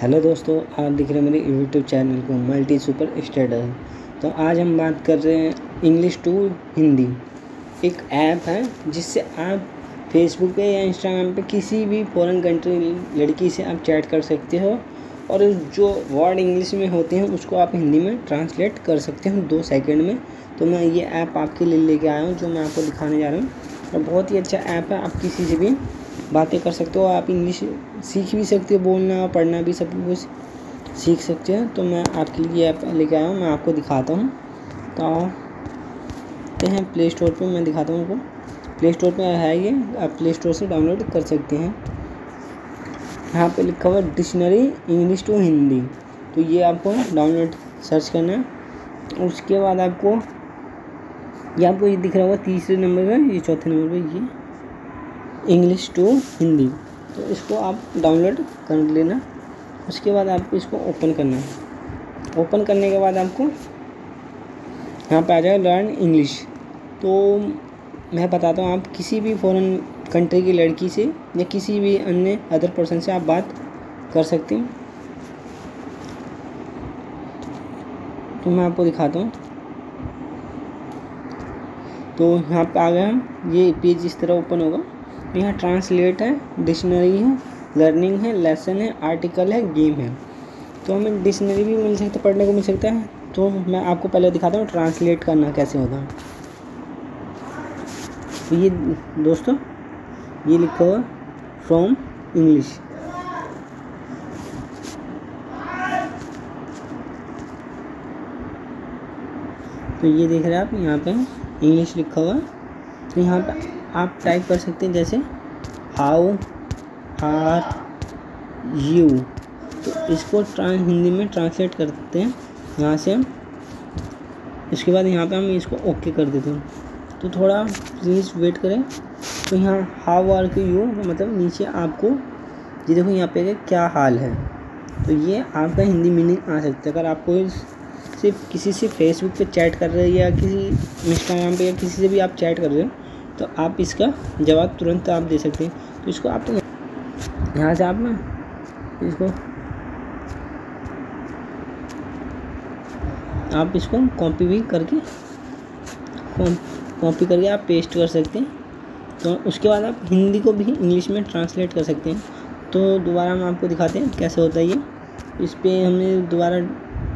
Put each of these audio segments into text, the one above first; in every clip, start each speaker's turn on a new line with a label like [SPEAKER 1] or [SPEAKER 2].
[SPEAKER 1] Hello दोस्तों, आप दिख रहे हैं मेरे यूट्यूब चैनल को मल्टी सुपर स्टेडर तो आज हम बात कर रहे हैं इंग्लिश टू हिंदी एक ऐप है जिससे आप फेसबुक पे या इंस्टाग्राम पे किसी भी फॉरेन कंट्री लड़की से आप चैट कर सकते हो और जो वर्ड इंग्लिश में होते हैं, उसको आप हिंदी में ट्रांसलेट कर सकते हो दो सेकंड में। तो मैं ये ऐप आपके लिए लेके आया हूँ, जो मैं आपको दिखाने जा रहा हूँ। और बहुत ही अच्छा ऐप है, आप किसी से भी बातें कर सकते हो, आप इंग्लिश सीख भी सकते हो, बोलना, पढ़ना भी सब कुछ सीख सकते हो। तो मैं आपके लिए ऐप लेके आया हूँ, मैं आपको दिखाता हूँ। तो आते हैं प्ले स्टोर पर मैं दिखाता हूँ उनको प्ले स्टोर पर है ये, आप प्ले स्टोर से डाउनलोड कर सकते हैं। यहाँ पे लिखा हुआ डिक्शनरी इंग्लिश टू हिंदी तो ये आपको डाउनलोड सर्च करना है। उसके बाद आपको, ये आपको ये दिख रहा होगा, तीसरे नंबर पे, ये चौथे नंबर पर ये। इंग्लिश टू हिंदी तो इसको आप डाउनलोड कर लेना। उसके बाद आपको इसको ओपन करना है। ओपन करने के बाद आपको यहाँ पे आ जाएगा लर्न इंग्लिश तो मैं बताता हूँ, आप किसी भी फॉरेन कंट्री की लड़की से या किसी भी अन्य अदर पर्सन से आप बात कर सकते हैं। तो मैं आपको दिखाता हूँ। तो यहाँ पे आ गए हम। ये पेज इस तरह ओपन होगा। यहाँ ट्रांसलेट है डिक्शनरी है लर्निंग है लेसन है आर्टिकल है गेम है। तो हमें डिक्शनरी भी मिल सकता है पढ़ने को, मिल सकता है। तो मैं आपको पहले दिखाता हूँ ट्रांसलेट करना कैसे होता है। तो ये दोस्तों, ये लिखा हुआ फ्रॉम इंग्लिश तो ये देख रहे हैं आप, यहाँ पे इंग्लिश लिखा हुआ तो यहाँ पे आप टाइप कर सकते हैं जैसे हाउ आर यू तो इसको हिंदी में ट्रांसलेट कर देते हैं। यहाँ से हम, इसके बाद यहाँ पे हम इसको ओके कर देते हैं। तो थोड़ा प्लीज़ वेट करें। तो यहाँ हाउ आर के यू मतलब नीचे आपको, ये देखो यहाँ पे क्या हाल है। तो ये आपका हिंदी मीनिंग आ सकता है। अगर आपको सिर्फ़, किसी से फेसबुक पे चैट कर रहे हैं या किसी इंस्टाग्राम पे या किसी से भी आप चैट कर रहे हो तो आप इसका जवाब तुरंत आप दे सकते हैं। तो इसको आप तो यहाँ से आप ना इसको आप इसको कॉपी भी करके कॉपी करके आप पेस्ट कर सकते हैं। तो उसके बाद आप हिंदी को भी इंग्लिश में ट्रांसलेट कर सकते हैं। तो दोबारा हम आपको दिखाते हैं कैसे होता है ये। इस पर हमें दोबारा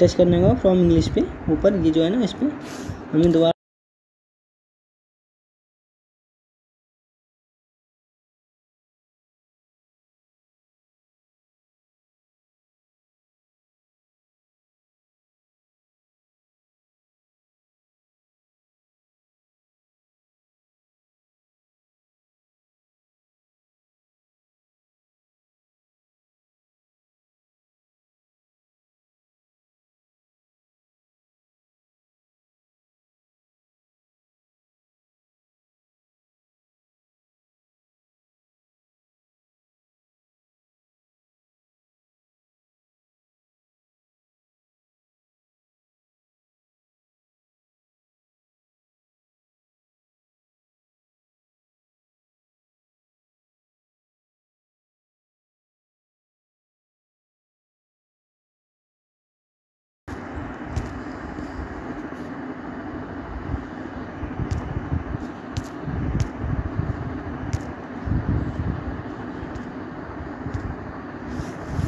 [SPEAKER 1] टच करने का फ्रॉम इंग्लिश पे। ऊपर ये जो है ना, इस पर हमें दोबारा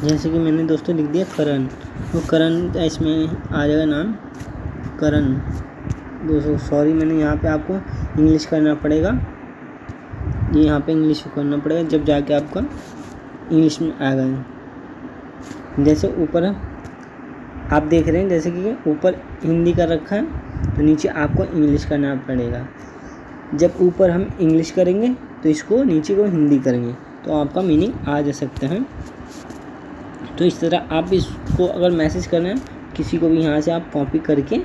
[SPEAKER 1] जैसे कि मैंने दोस्तों लिख दिया करण। तो करण, इसमें आ जाएगा नाम। करण। दोस्तों सॉरी मैंने यहाँ पे आपको इंग्लिश करना पड़ेगा। ये यहाँ पे इंग्लिश करना पड़ेगा, जब जाके आपका इंग्लिश में आ गए जैसे ऊपर आप देख रहे हैं, जैसे कि ऊपर हिंदी का रखा है तो नीचे आपको इंग्लिश करना पड़ेगा। जब ऊपर हम इंग्लिश करेंगे तो इसको नीचे को हिंदी करेंगे तो आपका मीनिंग आ जा सकता है। तो इस तरह आप इसको अगर मैसेज करना है, किसी को भी यहाँ से आप कॉपी करके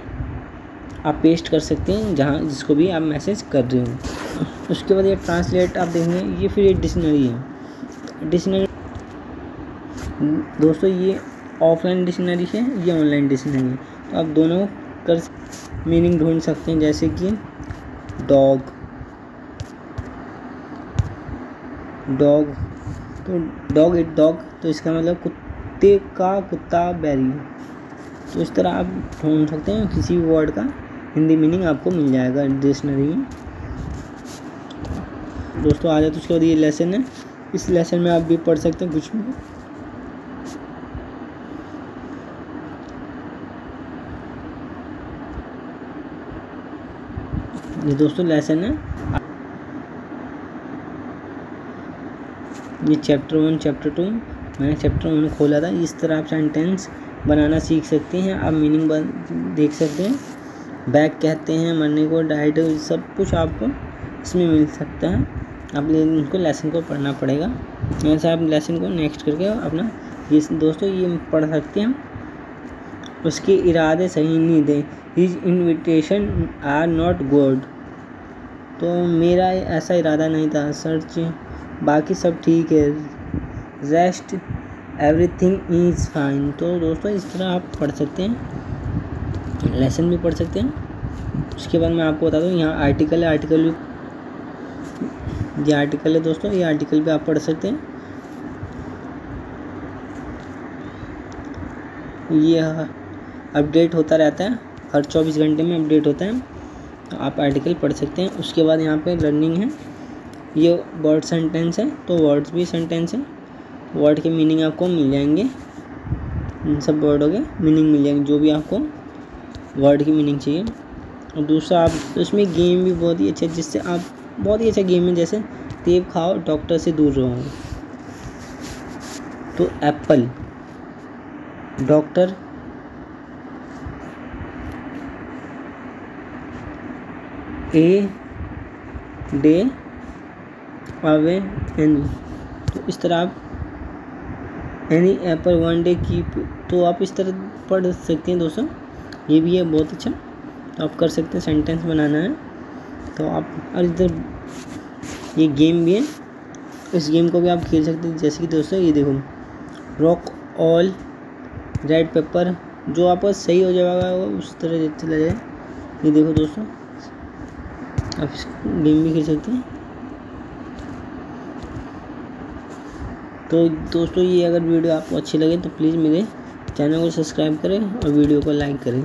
[SPEAKER 1] आप पेस्ट कर सकते हैं, जहाँ जिसको भी आप मैसेज कर रहे हो। उसके बाद ये ट्रांसलेट आप देखेंगे, ये फिर ये डिक्शनरी है। डिक्शनरी दोस्तों, ये ऑफलाइन डिक्शनरी है, ये ऑनलाइन डिक्शनरी है। तो आप दोनों कर मीनिंग ढूंढ सकते हैं, जैसे कि डॉग। डॉग। तो डॉग इट डॉग तो इसका मतलब कुछ कुत्ते का कुत्ता बैरी। तो इस तरह आप ढूंढ सकते हैं, किसी भी वर्ड का। हिंदी मीनिंग आपको मिल जाएगा डिक्शनरी में। दोस्तों, आ जाए तो उसके बाद ये लेसन है। इस लेसन में आप भी पढ़ सकते हैं कुछ भी। ये दोस्तों लेसन है। ये चैप्टर वन चैप्टर टू मैंने चैप्टर उन्होंने खोला था। इस तरह आप सेंटेंस बनाना सीख सकते हैं, आप मीनिंग देख सकते हैं। बैक कहते हैं, मरने को डाइट सब कुछ आपको इसमें मिल सकता है। आप इनको लेसन को पढ़ना पड़ेगा। ऐसे आप लेसन को नेक्स्ट करके अपना, ये दोस्तों ये पढ़ सकते हैं। उसके इरादे सही नहीं दे his invitation are not good तो मेरा ऐसा इरादा नहीं था। सर्च बाकी सब ठीक है। Rest everything is fine. तो दोस्तों, इस तरह आप पढ़ सकते हैं, लेसन भी पढ़ सकते हैं। उसके बाद मैं आपको बता दूँ, यहाँ आर्टिकल है, आर्टिकल भी ये आर्टिकल है दोस्तों, ये आर्टिकल भी आप पढ़ सकते हैं। ये अपडेट होता रहता है, हर चौबीस घंटे में अपडेट होता है। आप आर्टिकल पढ़ सकते हैं। उसके बाद यहाँ पे लर्निंग है। ये वर्ड सेंटेंस है तो वर्ड्स भी सेंटेंस है। वर्ड के मीनिंग आपको मिल जाएँगे। इन सब वर्डों के मीनिंग मिल जाएँगे, जो भी आपको वर्ड की मीनिंग चाहिए। और दूसरा, आप इसमें गेम भी बहुत ही अच्छा जिससे आप बहुत ही अच्छा गेम है, जैसे तेब खाओ, डॉक्टर से दूर रहो। तो apple. Doctor a day away any. तो इस तरह आप एनी एप्पल वन डे की तो आप इस तरह पढ़ सकते हैं दोस्तों। ये भी है, बहुत अच्छा। तो आप कर सकते हैं सेंटेंस बनाना है। तो आप और इधर ये गेम भी है। इस गेम को भी आप खेल सकते हैं। जैसे कि दोस्तों, ये देखो। रॉक ऑल रेड पेपर जो आपका सही हो जाएगा, उस तरह चला जाए। ये देखो दोस्तों। आप इस गेम भी खेल सकते हैं। तो दोस्तों ये अगर वीडियो आपको अच्छी लगे तो प्लीज़ मेरे चैनल को सब्सक्राइब करें और वीडियो को लाइक करें।